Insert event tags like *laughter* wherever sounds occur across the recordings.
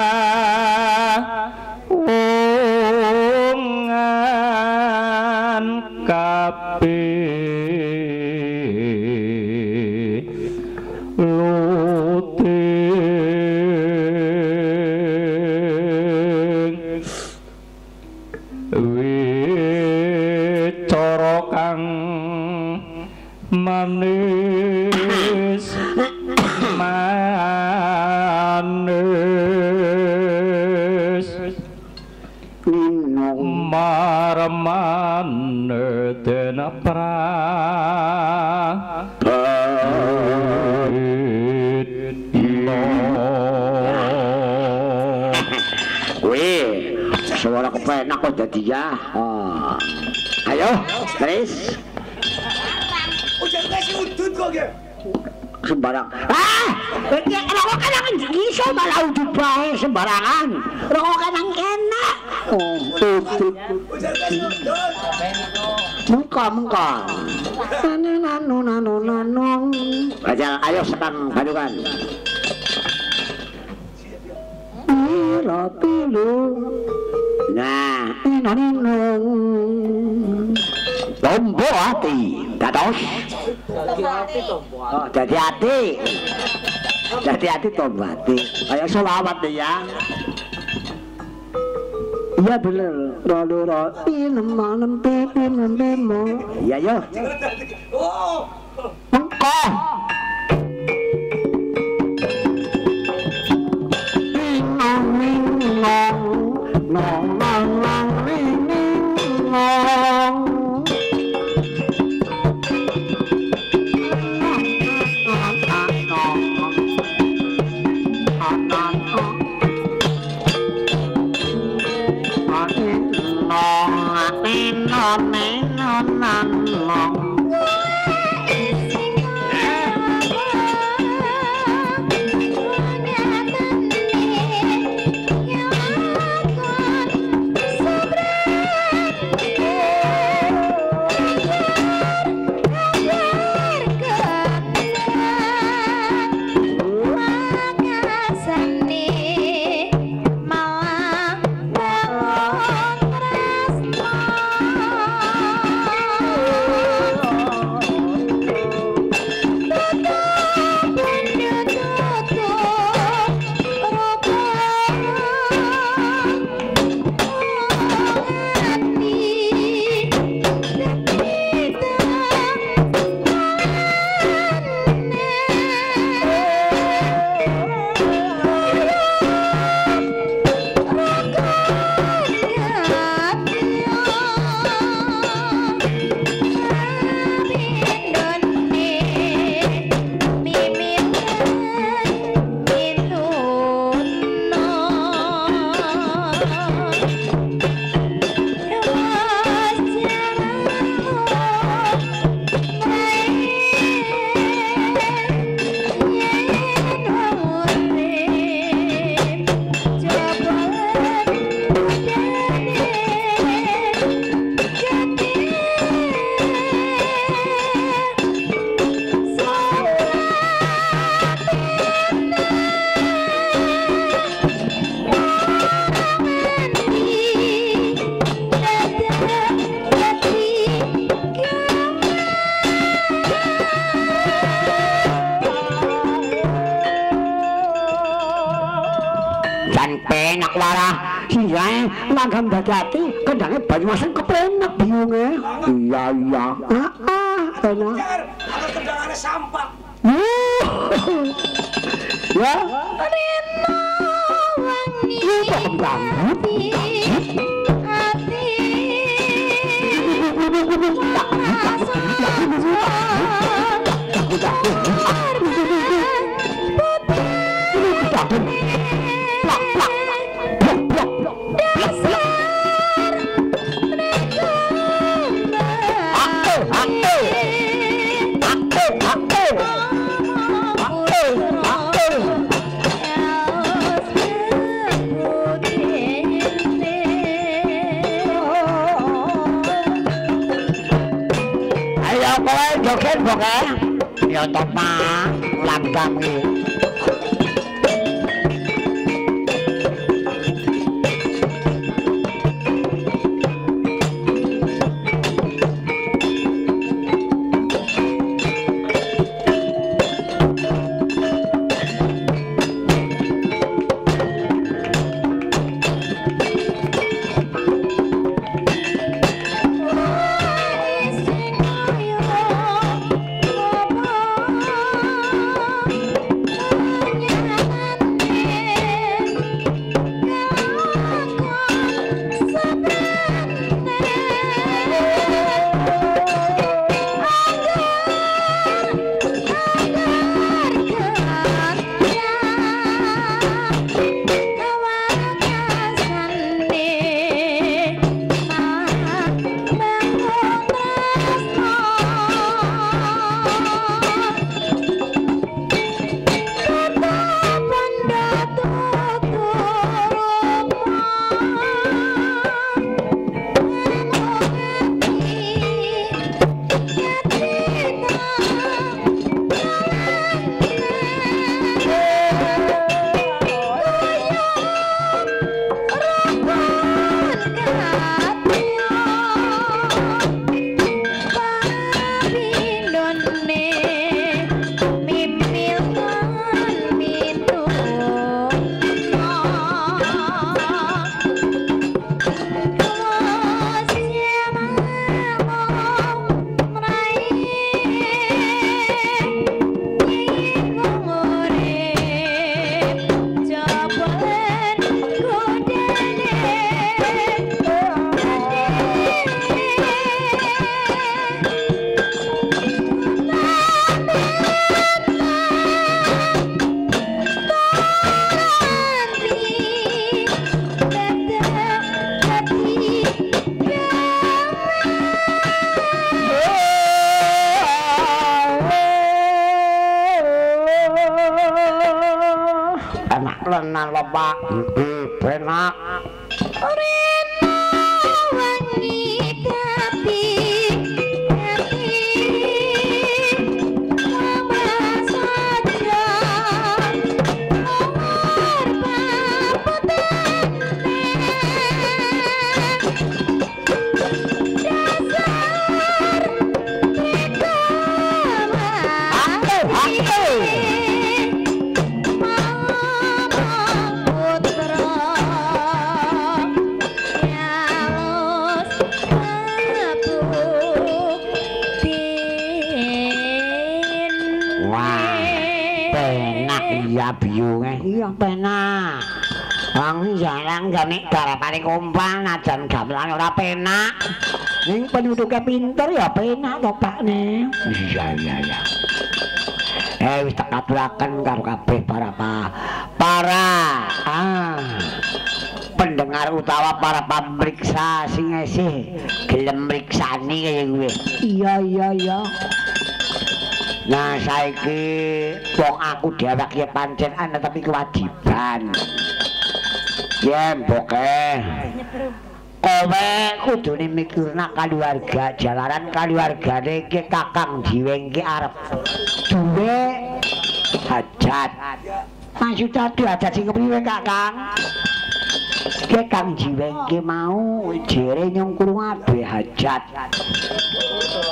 Ah. Dia. Oh. Ayo, Chris. Ujar kasih udut kok ya. Sembarang. Ah, ya rokok kan yang iso malah udut bae sembarangan. Rokok yang enak. Oh, udut. Muka, muka. Nanu, nanu, nanu, nanu. Aja, ayo sedang padukan. Ira pilu Nah, Tombo hati, dados. Oh, jadi hati. Jadi hati tombo hati. Ayo selawat deh ya. Iya bener, lalu roti malam pipi membemo. Iya yo. Oh. Engkau. Nong nong nong Oh, man, oh, man, oh, man, oh, man. Jar, ada tendangannya sampah. *laughs* Ya kok gambut Ayo kowe joget mbok eh ya tepa lambang iki garapane kumpal najan gamelan ora penak. Ning penduduke pinter ya penak to Pak ne. Iya iya iya. Eh wis tak aturaken karo kabeh para pa, para ah pendengar utawa para pamriksa sing esih gelem mriksani kaya kuwi. Iya iya iya. Nah saiki wong aku dhewek ya pancen ana tapi kewajiban. Ya mboke. Kowe kudune mikirna keluarga, jalaran keluargane iki Kakang Jiweng ki arep duwe hajat. Maksud adu hajat sing kepriwe Kakang? Ki Kang Jiweng ki mau jere nyungkur duwe hajat.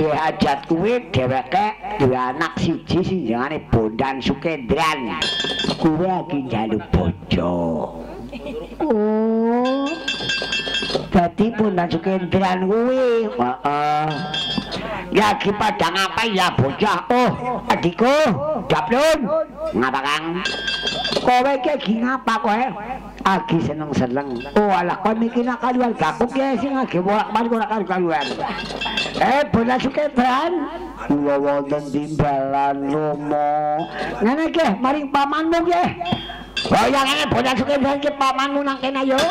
Duwe hajat kuwi dheweke duwe anak siji sing jenenge Bondan Sukendran. Kuwi iki njaluk bojo. Oh. Dadi Bondan Sukendran kuwi, heeh. Ya ki pada ngapa ya bocah? Oh, adikku, Daplun. Ngapa Kang? Kowe ki lagi ngapa kowe? Agi seneng-seneng. Oh, alah kowe mikir nak keluarga aku ki sing lagi bolak-balik ora karo kaluan. Eh, bola suketran. Kula wonten timbalan Romo. Ngene ki, maring pamanmu ki. Oh, yang ini banyak pamanmu nang kene Mangun.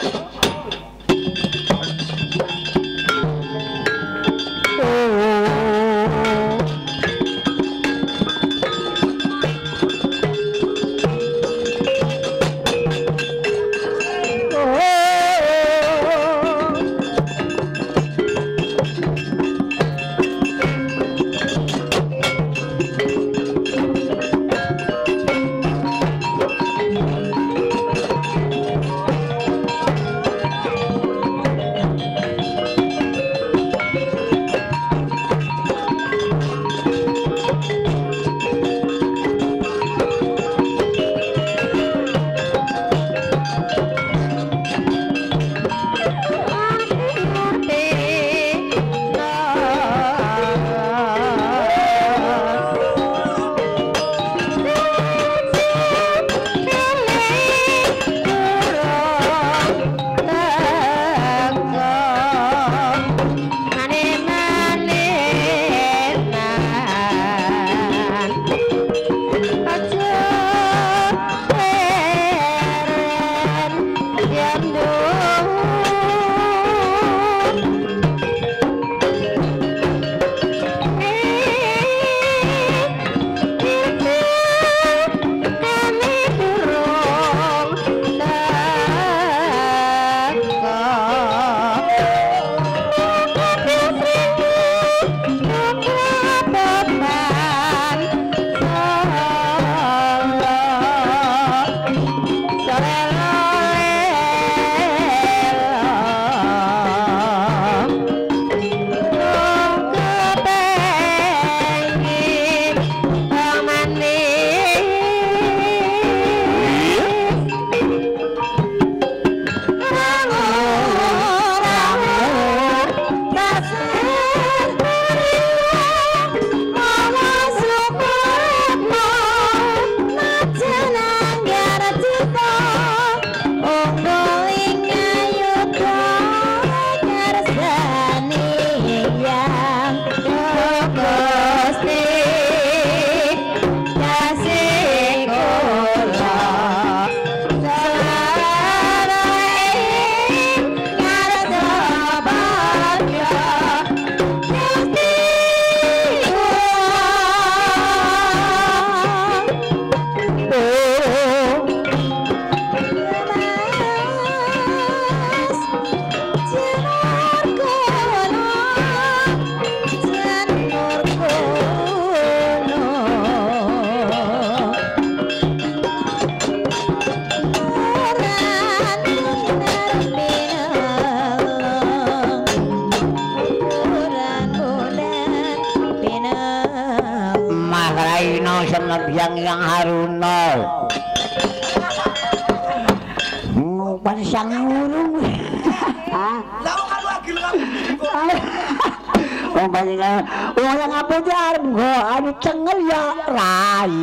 Wong panjenengan wong yang apa arep nggo anu cengel ya rai.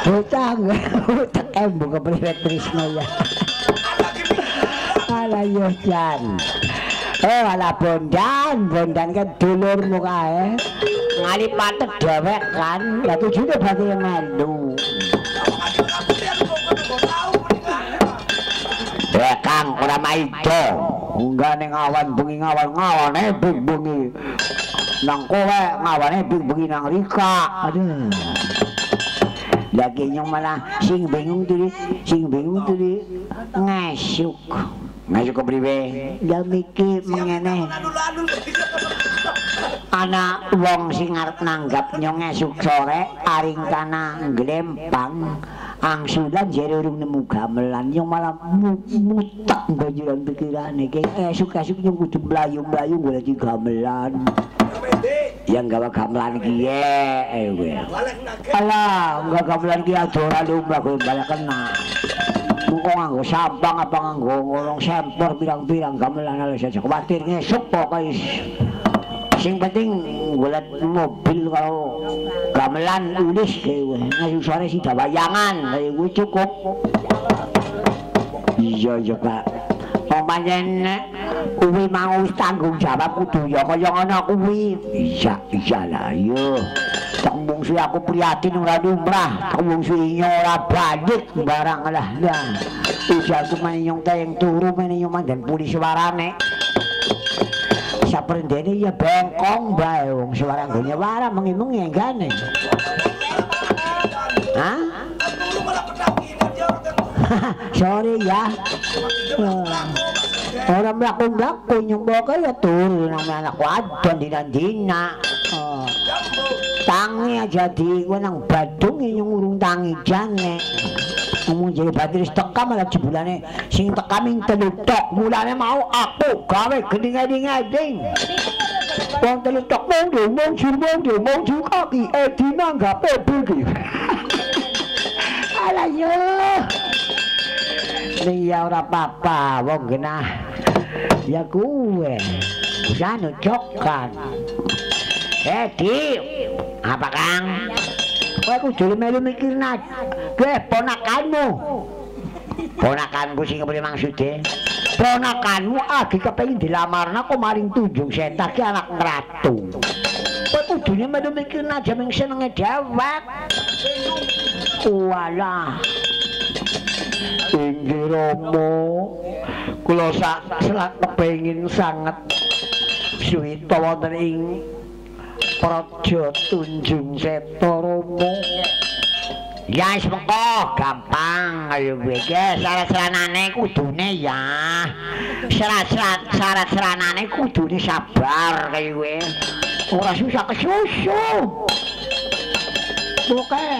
Bocah utek embu kepriwe Trisno ya. Ala yo jan. Eh ala bondan, bondan kan dulurmu kae. Ngali patet dhewek kan. Lah tujune berarti melu. Ya Kang, ora maido. Unggah ning awan bengi ngawan ngawane bengi. Nang kowe ngawane bengi nang Rika. Aduh. Lagi nyong malah sing bingung tuh sing bingung tuh ngasuk. Ngasuk ke priwe? Ya mikir mengene. Lalu-lalu Ana wong sing arep nanggap nyong esuk sore aring kana glempang angsulan jere urung nemu gamelan nyong malah mu- mutak banjuran pikirane ke esuk-esuk nyong kudu mlayu-mlayu golek gamelan yang gawa gamelan ki eh naga. Alah, enggak gamelan ki aja ora lumrah kowe balik kena. Engko nganggo sampang apa nganggo ngolong sempor pirang-pirang gamelan ala saja kuwatir ngesuk pokoke sing penting golek mobil kalau gamelan ulis kowe. Ngayu sore sih bayangan kaya kuwi cukup. Iya iya Pak pancen kuwi mau tanggung jawab kudu ya kaya ngono kuwi. Iya iya lah yo tembung si aku prihatin ora lumrah tembung si ora balik barang lah lah. Ujarku menyong tayang turu menyong mandan puli suarane. Saprendene ya bengkong bae wong suara nggone wara mengi-mengi enggane. Hah? *laughs* Sorry ya. Ora orang melaku-melaku nyumboke ya tur, namanya anak wadon dina-dina. Tangi aja di, nang badung ini ngurung tangi jane. Ngomong jadi badris teka malah jebulannya, sing teka minta tok. mulanya mau aku gawe gedinga-dinga-ding. Wang teletok mongdo, mongju, mongdo, mongju kaki, eh dina nggak pebel gini. Alayoh! Iya ora apa-apa, wong genah. Ya kuwe. Jano cokan. Eh, Di. Apa, Kang? Kowe kudu melu mikir nak. Kowe ponakanmu. Ponakanku sing kepriye maksude? Ponakanmu agi kepengin dilamarna kok maring tunjung setak ki anak ratu. Kowe kudune melu mikir aja ming senenge dewek. Walah. Inggih Rama, kula sak selak kepengin sanget suwita wonten ing Praja Tunjung Seta Rama. Ya wis mengko gampang ayo kowe iki syarat-syaratane kudune ya. Syarat-syarat syarat-syaratane kudune sabar kaya kowe. Ora susah kesusu. Oke,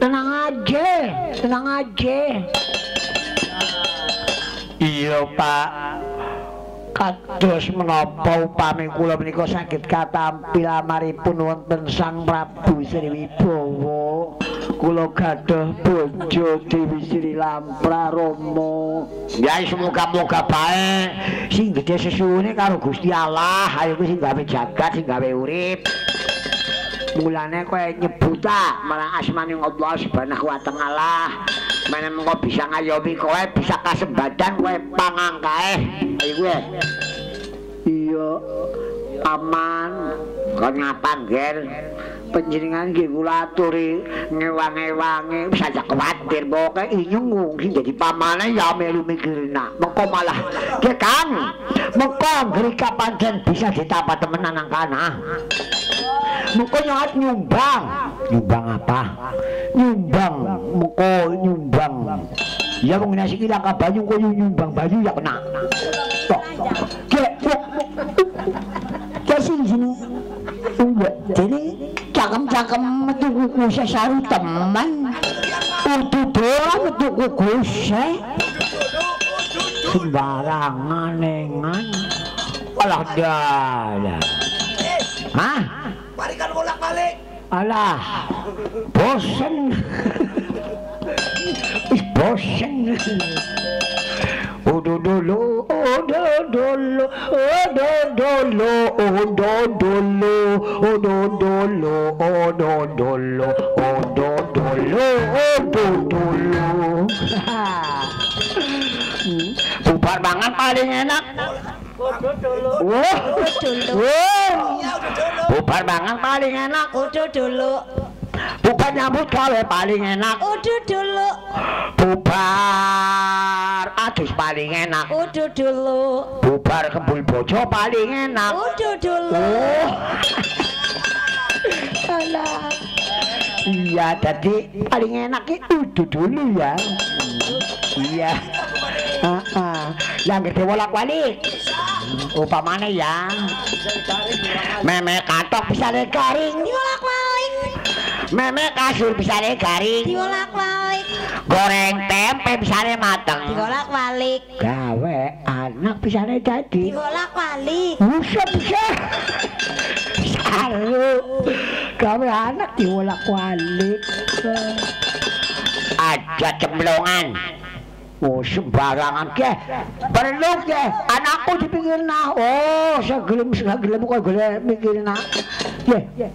tenang aja, tenang aja. Iya, Pak. Kados menapa upami kula menika saged katampil amaripun wonten Sang Prabu Sriwibawa. Kula gadah bojo Dewi Sri Lampra Rama. Ya semoga-moga bae sing gedhe sesuwune karo Gusti Allah, ayo kuwi sing gawe jagat, sing gawe urip. mulane kowe nyebut ta marang asmane Allah Subhanahu wa taala mana kok bisa ngayomi kowe bisa kasembadan kowe pangang kae. Iku iya. Aman kenapa Ger? Panjenengan nggih kula aturi ngewang-ewange wis aja kuwatir pokoke inyung sing dadi pamane ya melu mikirna mengko malah ge Kang mengko ngrika pancen bisa ditapa temenan nang kana Muko nyuat nyumbang. Nyumbang apa? Nyumbang. Muko nyumbang. Ya wong nasi kila ka banyu ko nyumbang banyu ya kena. Tok. Ke kok. Kasih sini. Iya, jadi cakem-cakem metu kuku sesaru teman. Udu doang metu kuku se. Sembarangan nengan. Alah dah. Eh, Hah? balikan bolak balik. Alah, bosen. Bosen. Udah dulu, udah dulu, udah dulu, udah dulu, udah dulu, udah dulu, udah dulu, udah dulu. Bubar banget paling enak. Wah, wah, Ya udah dulu. bubar banget paling enak. Udah dulu, Bubar nyambut gawe paling enak. udah dulu, Bubar adus paling enak. udah dulu, Bubar kebul bojo paling enak. udah dulu. Oh. *laughs* Alah. Iya, tadi paling enak itu dulu ya. Iya. Ah, ah. Yang gede bolak balik. Upamane ya. Meme katok bisa garing. Diolak balik, Meme kasur bisa garing. diolak balik, Goreng tempe bisa mateng. diolak balik, Gawe anak bisa jadi. diolak balik. Bisa bisa. Saru. Gawe anak diolak walik. Ada cemplongan. Oh sembarangan ke perlu ke anakku dipikir nah oh segelem segelem kok gelem mikir nah ya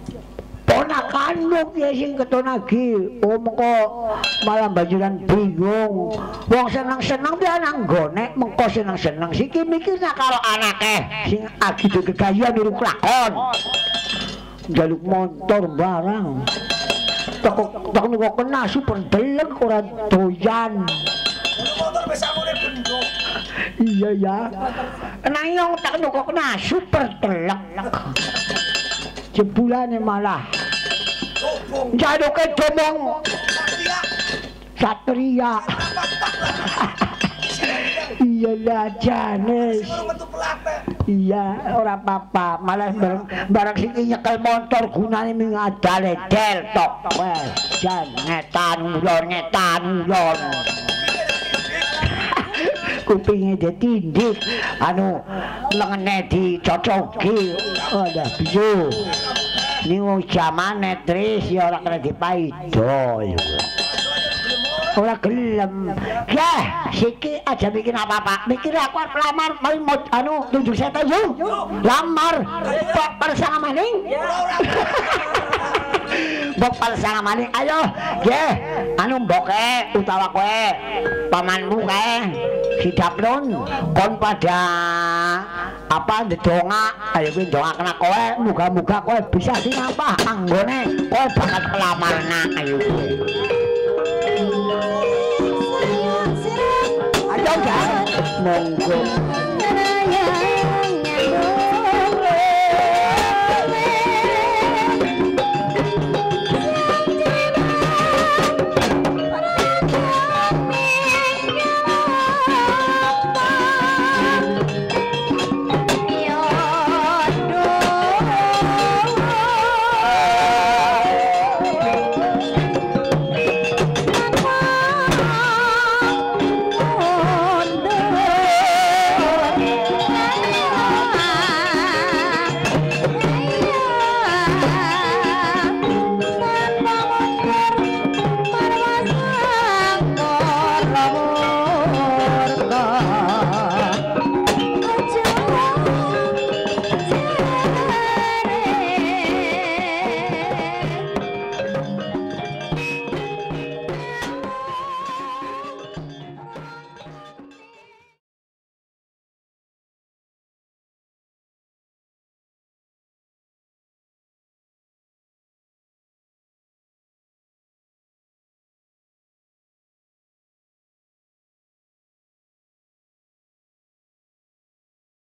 ponakanmu ya sing ketona lagi oh mengko malah bajuran bingung. Wong seneng-seneng dia nang gone mengko seneng-seneng siki mikirnya kalau anaknya. Sing agi di kegayaan niru kelakon. Jaluk motor barang. Tak tak kok kena super deleng ora doyan. Lu motor iya ya nang tak kok kena super deleng. Jebulane malah Jaduke domong. Satria. iya lah Janes iya ora apa-apa. Malah bareng bareng sing nyekel motor gunane ming adale del tok. Wes jan ngetan ulon ngetan ulon *laughs* kupingnya ditindik anu lengene dicocoki. Ada bisu ini wong jamane tris ya ora kena dipaido ya. ora gelem. Ya siki aja bikin apa-apa. Mikir aku arep lamar mau anu tunjuk setan yuk. Lamar. Kok persang maning Mbok persang maning ayo ye anu mboke utawa kowe pamanmu kae sidaplun kon pada apa ndedonga? Ayo kuwi ndongakna kowe muga-muga kowe bisa sinapah anggone kowe bakal pelamar nak ayo. Kowe Ayo monggo.